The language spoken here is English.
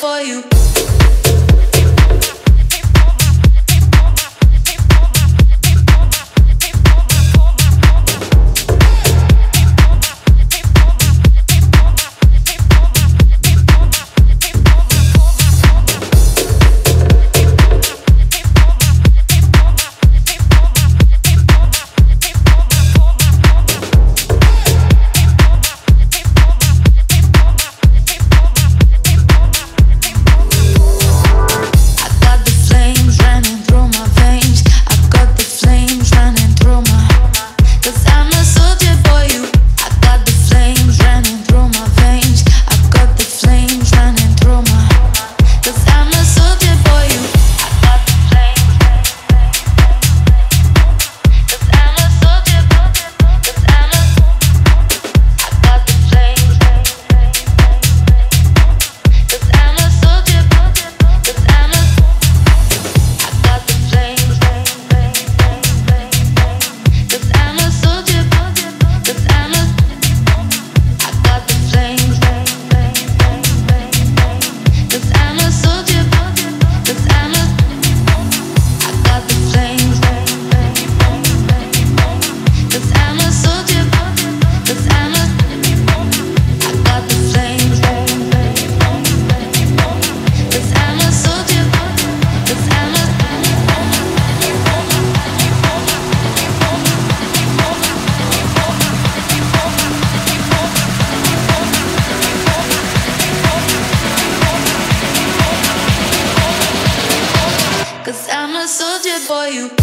boy, you. a soldier boy, you.